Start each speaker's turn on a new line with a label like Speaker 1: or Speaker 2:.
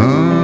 Speaker 1: Oh.